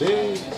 ていいですね。